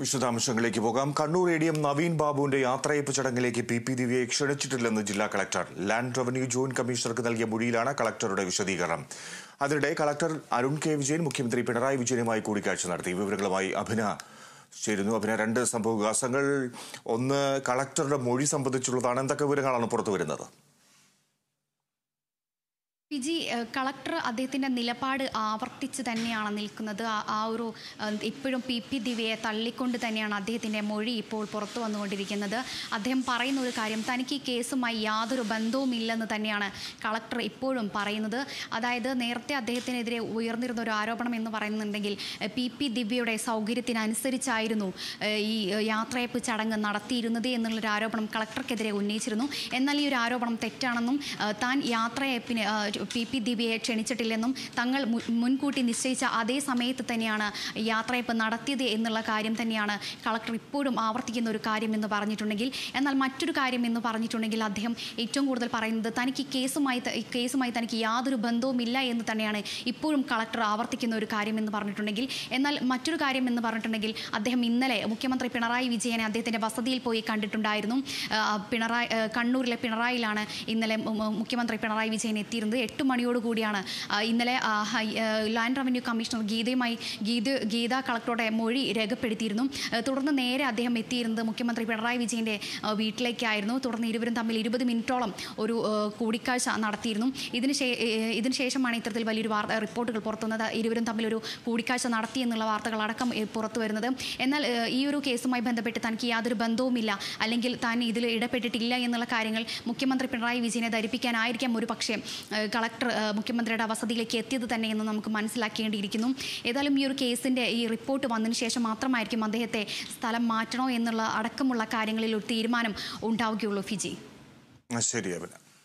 വിശദാംശങ്ങളിലേക്ക് പോകാം. Kannur A D M Naveen ബാബുവിന്റെ യാത്രയപ്പ് ചടങ്ങിലേക്ക് പി പി ദിവ്യയെ ക്ഷണിച്ചിട്ടില്ലെന്ന് ജില്ലാ കളക്ടർ. ലാൻഡ് റവന്യൂ ജോയിന്റ് കമ്മീഷണർക്ക് നൽകിയ മൊഴിയിലാണ് കളക്ടറുടെ വിശദീകരണം. അതിനിടെ കളക്ടർ അരുൺ കെ വിജയൻ മുഖ്യമന്ത്രി പിണറായി വിജയനുമായി കൂടിക്കാഴ്ച നടത്തി. വിവരങ്ങളുമായി അഭിന ചേരുന്നു. അഭിന രണ്ട് സംഭവവികാസങ്ങൾ ഒന്ന് കളക്ടറുടെ മൊഴി സംബന്ധിച്ചുള്ളതാണ്. എന്തൊക്കെ വിവരങ്ങളാണ് പുറത്തു വരുന്നത് വിജി കളക്ടർ അദ്ദേഹത്തിന്റെ നിലപാട് ആവർത്തിച്ച് തന്നെയാണ് നിൽക്കുന്നത്. ആ- ഒരു ഇപ്പോഴും പി പി ദിവ്യയെ തള്ളിക്കൊണ്ട് തന്നെയാണ് അദ്ദേഹത്തിന്റെ മൊഴി ഇപ്പോൾ പുറത്തു വന്നുകൊണ്ടിരിക്കുന്നത്. അദ്ദേഹം പറയുന്ന ഒരു കാര്യം തനിക്ക് ഈ കേസുമായി യാതൊരു ബന്ധവുമില്ലെന്ന് തന്നെയാണ് കളക്ടർ ഇപ്പോഴും പറയുന്നത്. അതായത് നേരത്തെ അദ്ദേഹത്തിനെതിരെ ഉയർന്നിരുന്ന ഒരു ആരോപണം എന്ന് പറയുന്നുണ്ടെങ്കിൽ പി പി ദിവ്യയുടെ സൗകര്യത്തിനനുസരിച്ചായിരുന്നു ഈ യാത്രയപ്പ് ചടങ്ങ് നടത്തിയിരുന്നത് എന്നുള്ളൊരു ആരോപണം കളക്ടർക്കെതിരെ ഉന്നയിച്ചിരുന്നു. എന്നാൽ ഈ ഒരു ആരോപണം തെറ്റാണെന്നും താൻ യാത്രയപ്പിന് പി പി ദിവ്യയെ ക്ഷണിച്ചിട്ടില്ലെന്നും തങ്ങൾ മുൻകൂട്ടി നിശ്ചയിച്ച അതേ സമയത്ത് തന്നെയാണ് യാത്രയപ്പ് നടത്തിയത് എന്നുള്ള കാര്യം തന്നെയാണ് കളക്ടർ ഇപ്പോഴും ആവർത്തിക്കുന്ന ഒരു കാര്യം എന്ന് പറഞ്ഞിട്ടുണ്ടെങ്കിൽ എന്നാൽ മറ്റൊരു കാര്യം എന്ന് പറഞ്ഞിട്ടുണ്ടെങ്കിൽ അദ്ദേഹം ഏറ്റവും കൂടുതൽ പറയുന്നത് തനിക്ക് കേസുമായി കേസുമായി തനിക്ക് യാതൊരു ബന്ധവുമില്ല എന്ന് തന്നെയാണ് ഇപ്പോഴും കളക്ടർ ആവർത്തിക്കുന്ന ഒരു കാര്യം എന്ന് പറഞ്ഞിട്ടുണ്ടെങ്കിൽ എന്നാൽ മറ്റൊരു കാര്യം എന്ന് പറഞ്ഞിട്ടുണ്ടെങ്കിൽ അദ്ദേഹം ഇന്നലെ മുഖ്യമന്ത്രി പിണറായി വിജയനെ അദ്ദേഹത്തിന്റെ വസതിയിൽ പോയി കണ്ടിട്ടുണ്ടായിരുന്നു. പിണറായി കണ്ണൂരിലെ പിണറായിലാണ് ഇന്നലെ മുഖ്യമന്ത്രി പിണറായി വിജയൻ എത്തിയിരുന്നത്. എട്ട് മണിയോടുകൂടിയാണ് ഇന്നലെ ലാൻഡ് റവന്യൂ കമ്മീഷണർ ഗീതയുമായി ഗീത ഗീത കളക്ടറുടെ മൊഴി രേഖപ്പെടുത്തിയിരുന്നു. തുടർന്ന് നേരെ അദ്ദേഹം എത്തിയിരുന്നത് മുഖ്യമന്ത്രി പിണറായി വിജയന്റെ വീട്ടിലേക്കായിരുന്നു. തുടർന്ന് ഇരുവരും തമ്മിൽ ഇരുപത് മിനിറ്റോളം ഒരു കൂടിക്കാഴ്ച നടത്തിയിരുന്നു. ഇതിന് ഇതിനുശേഷമാണ് ശേഷമാണ് ഇത്തരത്തിൽ വലിയൊരു വാർത്ത റിപ്പോർട്ടുകൾ പുറത്തുന്നത്. ഇരുവരും തമ്മിലൊരു കൂടിക്കാഴ്ച നടത്തി എന്നുള്ള വാർത്തകളടക്കം പുറത്തു വരുന്നത്. എന്നാൽ ഈ ഒരു കേസുമായി ബന്ധപ്പെട്ട് തനിക്ക് യാതൊരു ബന്ധവുമില്ല. അല്ലെങ്കിൽ താൻ ഇതിൽ ഇടപെട്ടിട്ടില്ല എന്നുള്ള കാര്യങ്ങൾ മുഖ്യമന്ത്രി പിണറായി വിജയനെ ധരിപ്പിക്കാനായിരിക്കാം ഒരു പക്ഷേ കളക്ടർ മുഖ്യമന്ത്രിയുടെ വസതിയിലേക്ക് എത്തിയത് തന്നെ എന്ന് നമുക്ക് മനസ്സിലാക്കേണ്ടിയിരിക്കുന്നു. ഏതായാലും ഈ ഒരു കേസിന്റെ ഈ റിപ്പോർട്ട് വന്നതിന് ശേഷം മാത്രമായിരിക്കും അദ്ദേഹത്തെ സ്ഥലം മാറ്റണോ എന്നുള്ള അടക്കമുള്ള കാര്യങ്ങളിൽ ഒരു തീരുമാനം ഉണ്ടാവുകയുള്ളൂ. ഫിജി. ശരി